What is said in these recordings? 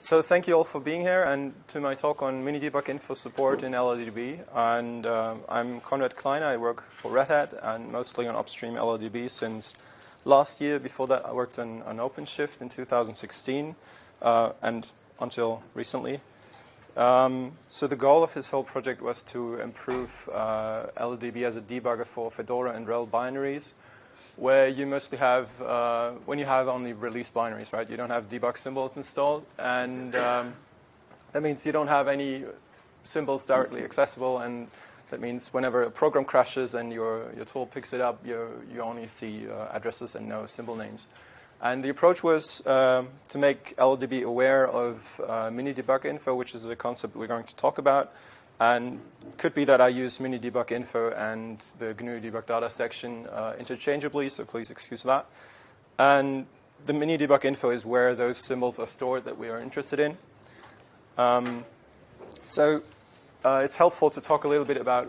so thank you all for being here and to my talk on mini debug info support in LLDB. And uh, I'm Konrad Kleine. I work for Red Hat and mostly on upstream LLDB since last year. Before that, I worked on, on OpenShift in 2016 uh, and until recently. Um, so the goal of this whole project was to improve uh, LLDB as a debugger for Fedora and RHEL binaries where you mostly have, uh, when you have only release binaries, right? You don't have debug symbols installed, and um, that means you don't have any symbols directly accessible, and that means whenever a program crashes and your, your tool picks it up, you, you only see uh, addresses and no symbol names. And the approach was uh, to make LLDB aware of uh, Minidebug info, which is a concept we're going to talk about, and could be that I use mini debug info and the GNU debug data section uh, interchangeably, so please excuse that. And the mini debug info is where those symbols are stored that we are interested in. Um, so uh, it's helpful to talk a little bit about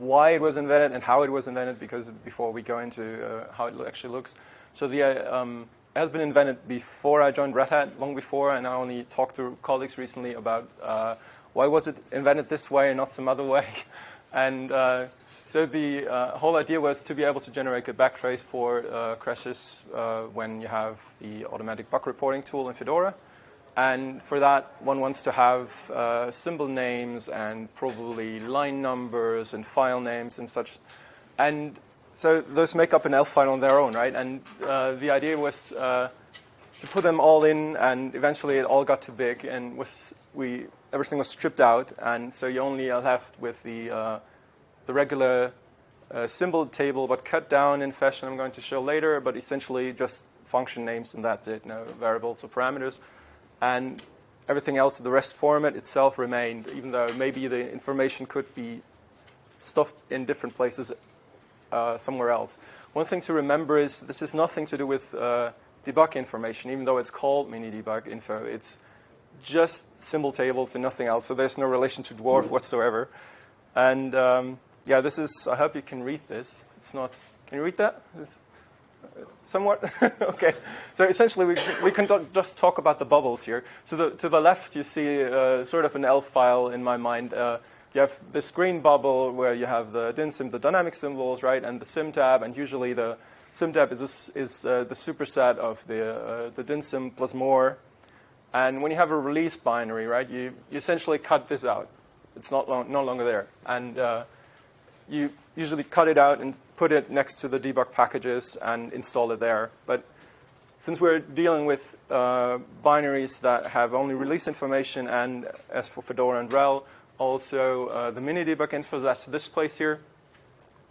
why it was invented and how it was invented, because before we go into uh, how it actually looks. So the uh, um, has been invented before I joined Red Hat, long before, and I only talked to colleagues recently about uh, why was it invented this way and not some other way? And uh, so the uh, whole idea was to be able to generate a backtrace for uh, crashes uh, when you have the automatic bug reporting tool in Fedora. And for that, one wants to have uh, symbol names and probably line numbers and file names and such. And so those make up an ELF file on their own, right? And uh, the idea was to put them all in, and eventually it all got too big, and was we everything was stripped out, and so you only are left with the, uh, the regular uh, symbol table, but cut down in fashion I'm going to show later, but essentially just function names, and that's it, no variables or parameters. And everything else, the REST format itself remained, even though maybe the information could be stuffed in different places uh, somewhere else. One thing to remember is this is nothing to do with uh, debug information, even though it's called mini debug info. It's just symbol tables and nothing else. So there's no relation to dwarf whatsoever. And um, yeah, this is, I hope you can read this. It's not, can you read that? It's, uh, somewhat? okay. So essentially, we, we can just talk about the bubbles here. So the, to the left, you see uh, sort of an ELF file in my mind. Uh, you have this green bubble where you have the dynsym, the dynamic symbols, right, and the symtab, and usually the symtab is, a, is uh, the superset of the, uh, the dynsym plus more. And when you have a release binary, right, you, you essentially cut this out. It's not long, no longer there. And uh, you usually cut it out and put it next to the debug packages and install it there. But since we're dealing with uh, binaries that have only release information and as for Fedora and RHEL, also uh, the mini debug info, that's this place here.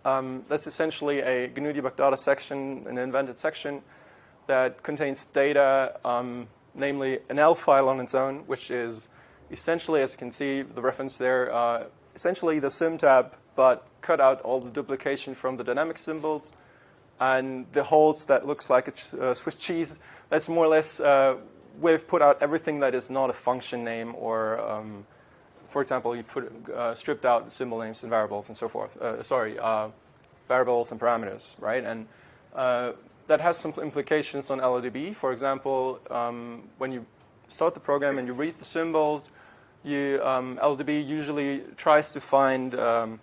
Um, that's essentially a GNU debug data section, an invented section that contains data um, namely an ELF file on its own, which is essentially, as you can see, the reference there, uh, essentially the symtab, but cut out all the duplication from the dynamic symbols. And the holds that looks like a uh, Swiss cheese, that's more or less, uh, we've put out everything that is not a function name or, um, for example, you've put, uh, stripped out symbol names and variables and so forth. Uh, sorry, uh, variables and parameters, right? And that has some implications on LLDB. For example, um, when you start the program and you read the symbols, you, um, LLDB usually tries to find um,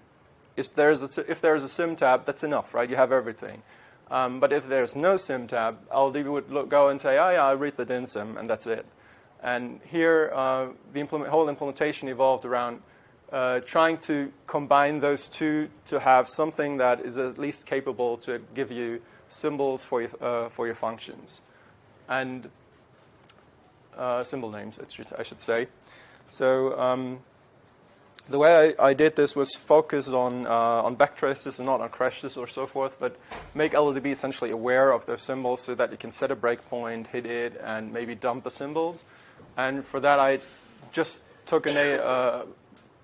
if there's a, if there's a symtab, that's enough, right? You have everything. Um, but if there's no symtab, LLDB would look, go and say, oh yeah, I read the dynsym, and that's it. And here, uh, the implement, whole implementation evolved around uh, trying to combine those two to have something that is at least capable to give you symbols for your, uh, for your functions and uh, symbol names, I should say. So um, the way I, I, did this was focus on, uh, on backtraces and not on crashes or so forth, but make LLDB essentially aware of those symbols so that you can set a breakpoint, hit it, and maybe dump the symbols. And for that, I just took an, uh,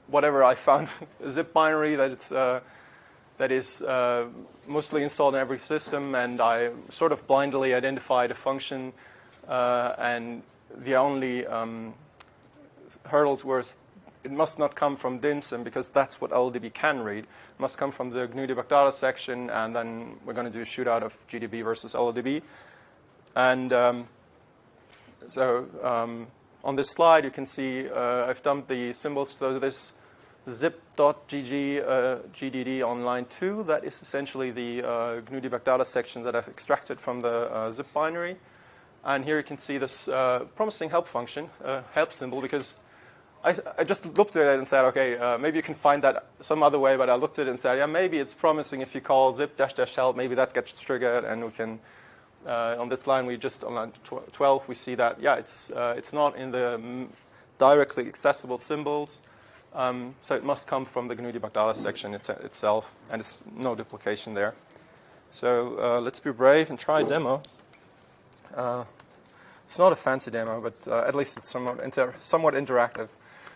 whatever I found, a zip binary that it's uh, that is uh, mostly installed in every system, and I sort of blindly identified a function, uh, and the only um, hurdles were it must not come from dynsym because that's what LLDB can read. It must come from the GNU debug data section, and then we're going to do a shootout of GDB versus LLDB. And um, so um, on this slide, you can see uh, I've dumped the symbols. So this zip.gg uh, GDD on line 2. That is essentially the uh, GNU debug data section that I've extracted from the uh, zip binary. And here you can see this uh, promising help function, uh, help symbol, because I, I, just looked at it and said, okay, uh, maybe you can find that some other way, but I looked at it and said, yeah, maybe it's promising if you call zip dash dash help, maybe that gets triggered and we can, on this line, we just, on line 12, we see that, yeah, it's, it's not in the mm, directly accessible symbols. Um, so it must come from the GNU debug data section it's, itself, and it's no duplication there. So uh, let's be brave and try a demo. Uh, it's not a fancy demo, but uh, at least it's somewhat, inter somewhat interactive.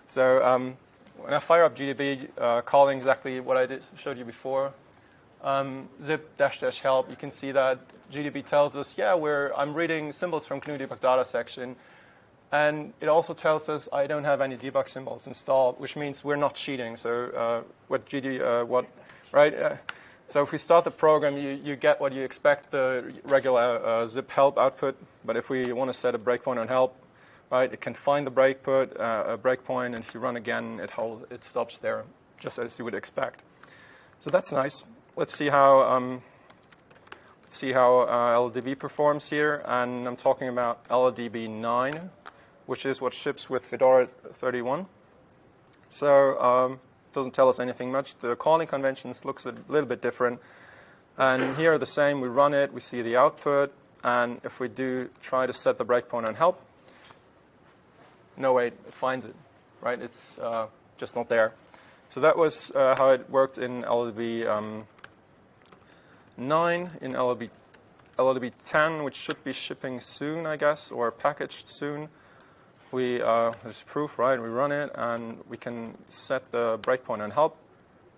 So um, when I fire up GDB, uh, calling exactly what I did, showed you before, um, zip dash dash help, you can see that GDB tells us, yeah, I'm reading symbols from GNU debug data section. And it also tells us I don't have any debug symbols installed, which means we're not cheating. So uh, what GD, uh, what, right? Uh, so if we start the program, you, you get what you expect, the regular uh, zip help output. But if we want to set a breakpoint on help, right, it can find the breakpoint, uh, a breakpoint, and if you run again, it, hold, it stops there, just as you would expect. So that's nice. Let's see how um, let's see how uh, LLDB performs here. And I'm talking about LLDB 9 which is what ships with Fedora 31. So um, doesn't tell us anything much. The calling conventions looks a little bit different. And here are the same. We run it, we see the output, and if we do try to set the breakpoint on help, no way it finds it, right? It's uh, just not there. So that was uh, how it worked in LLDB um, 9, in LLDB 10, which should be shipping soon, I guess, or packaged soon we uh, there's proof, right? We run it, and we can set the breakpoint and help.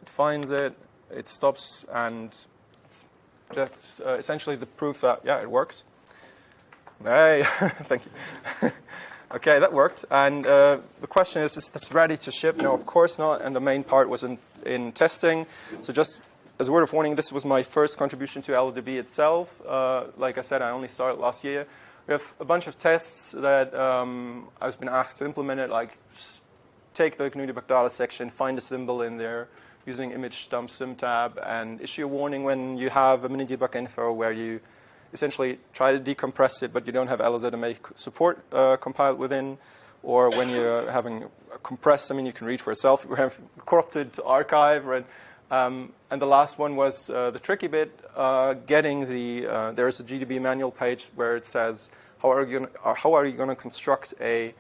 It finds it, it stops, and just uh, essentially the proof that yeah, it works. Hey, thank you. okay, that worked. And uh, the question is, is this ready to ship? No, of course not. And the main part was in, in testing. So just as a word of warning, this was my first contribution to LLDB itself. Uh, like I said, I only started last year. We have a bunch of tests that um, I've been asked to implement it, like take the GNU debug data section, find a symbol in there using image dump symtab, and issue a warning when you have a Minidebug info where you essentially try to decompress it, but you don't have LZMA support uh, compiled within, or when you're having compressed, I mean, you can read for yourself. We have corrupted archive, right? Um, and the last one was uh, the tricky bit, uh, getting the, uh, there's a GDB manual page where it says, how are you gonna, how are you going to construct a,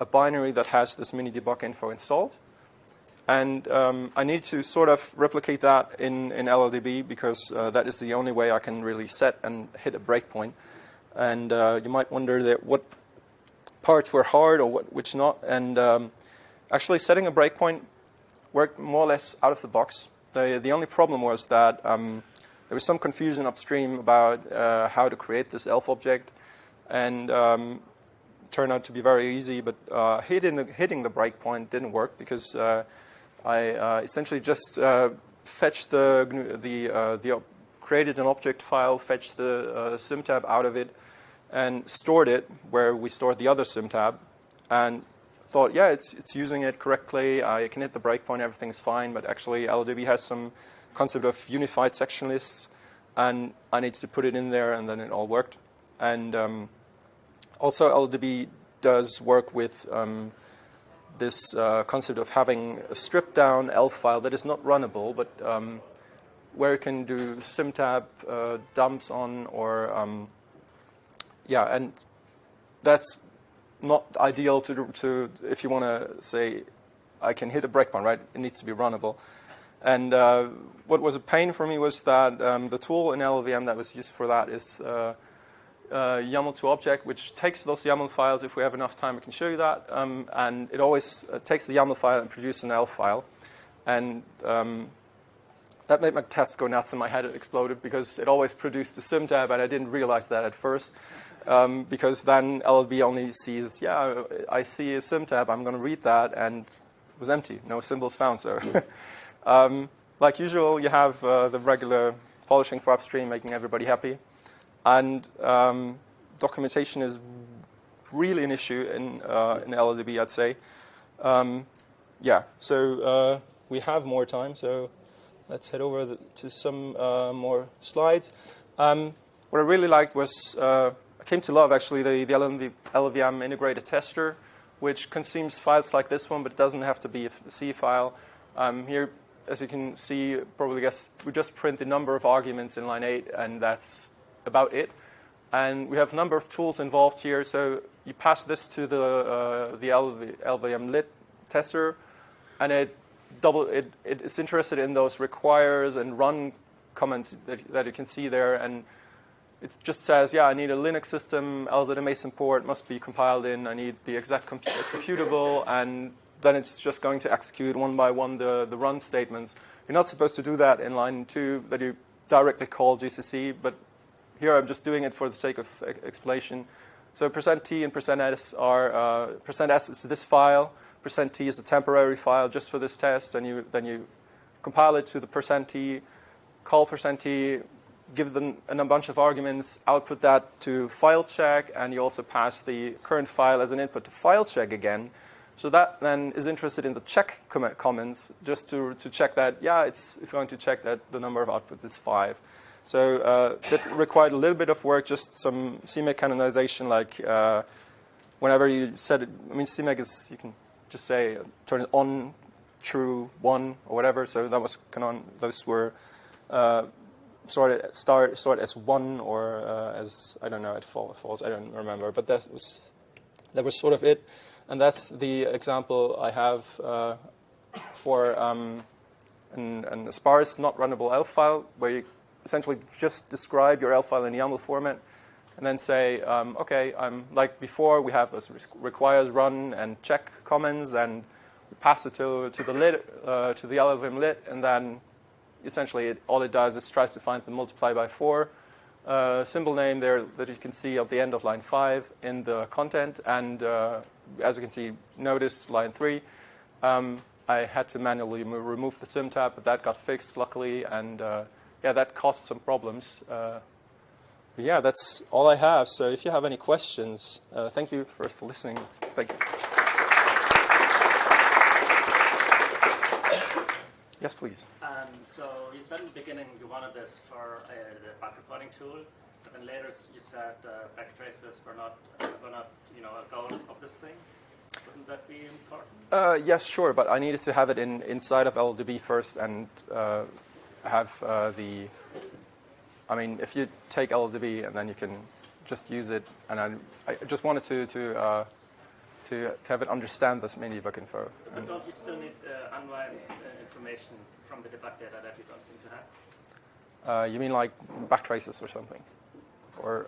a binary that has this mini debug info installed? And um, I need to sort of replicate that in, in LLDB because uh, that is the only way I can really set and hit a breakpoint. And uh, you might wonder that what parts were hard or what, which not. And um, actually setting a breakpoint worked more or less out of the box. The, the only problem was that um, there was some confusion upstream about uh, how to create this elf object, and um, turned out to be very easy. But uh, hitting the hitting the breakpoint didn't work because uh, I uh, essentially just uh, fetched the the uh, the created an object file, fetched the symtab out of it, and stored it where we stored the other symtab, and thought, yeah, it's, it's using it correctly. I can hit the breakpoint, everything's fine. But actually, LLDB has some concept of unified section lists, and I needed to put it in there, and then it all worked. And um, also, LLDB does work with um, this uh, concept of having a stripped down ELF file that is not runnable, but um, where it can do symtab uh, dumps on, or um, yeah, and that's not ideal to, to if you want to say, I can hit a breakpoint, right? It needs to be runnable. And uh, what was a pain for me was that um, the tool in LLVM that was used for that is uh, uh, YAML to object, which takes those YAML files. If we have enough time, I can show you that. Um, and it always uh, takes the YAML file and produces an ELF file. And um, that made my test go nuts and my head It exploded because it always produced the symtab, and I didn't realize that at first um, because then LLDB only sees, yeah, I see a symtab, I'm going to read that, and it was empty, no symbols found. So, um, like usual, you have uh, the regular polishing for upstream, making everybody happy, and um, documentation is really an issue in, uh, in LLDB, I'd say. Um, yeah, so uh, we have more time, so let's head over the, to some uh, more slides. Um, what I really liked was, uh, I came to love actually the, the LLVM integrated tester, which consumes files like this one, but it doesn't have to be a C file. Um, here, as you can see, probably guess, we just print the number of arguments in line 8, and that's about it. And we have a number of tools involved here. So you pass this to the, uh, the LV, LVM lit tester, and it double it, it is interested in those requires and run comments that, that you can see there, and it just says, yeah, I need a Linux system, LZMA support must be compiled in, I need the exact executable, and then it's just going to execute one by one the, the run statements. You're not supposed to do that in line two, that you directly call GCC, but here I'm just doing it for the sake of explanation. So percent %t and percent %s are, uh, percent %s is this file, percent %t is a temporary file just for this test, and you, then you compile it to the percent %t, call percent %t, give them a bunch of arguments, output that to file check, and you also pass the current file as an input to file check again. So that then is interested in the check com comments just to, to check that, yeah, it's, it's going to check that the number of outputs is five. So uh, that required a little bit of work, just some CMake canonization, like uh, whenever you set it, I mean, CMake is, you can just say, uh, turn it on, true, one, or whatever. So that was canon, those were uh, sorted, start, sorted as one or uh, as, I don't know, it falls, I don't remember. But that was, that was sort of it. And that's the example I have uh, for um, an, an sparse, not runnable ELF file, where you essentially just describe your ELF file in YAML format and then say, um, okay, I'm like before, we have those requires run and check comments, and pass it to, to the lit, uh, to the LLVM lit, and then essentially it, all it does is tries to find the multiply by four uh, symbol name there that you can see at the end of line five in the content, and uh, as you can see, notice line three. Um, I had to manually remove the symtab, but that got fixed luckily, and uh, yeah, that caused some problems. Uh, yeah, that's all I have. So if you have any questions, uh, thank you first for listening. Thank you. Yes, please. Um, so you said in the beginning you wanted this for uh, the back reporting tool, but then later you said uh, backtraces were not, uh, were not, you know, a goal of this thing. Wouldn't that be important? Uh, yes, sure, but I needed to have it in inside of LLDB first and uh, have uh, the, I mean, if you take LLDB and then you can just use it, and I, I just wanted to, to, uh, to, to have it understand this mini debug info. But don't you still need uh, unwind uh, information from the debug data that you don't seem to have? Uh, you mean like backtraces or something? Or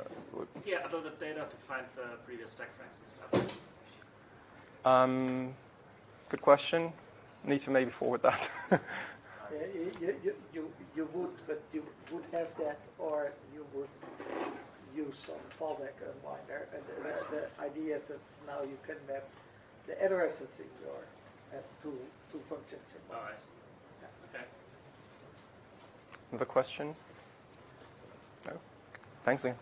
yeah, uploaded data to find the previous stack frames and stuff. Um, good question. Need to maybe forward that. you, you, you, you would, but you would have that, or you would use some fallback unwinder. And the, the, the idea is that now you can map the addresses in your uh, two, two function symbols. All right. Yeah. Okay. Another question? No? Thanks, Ian.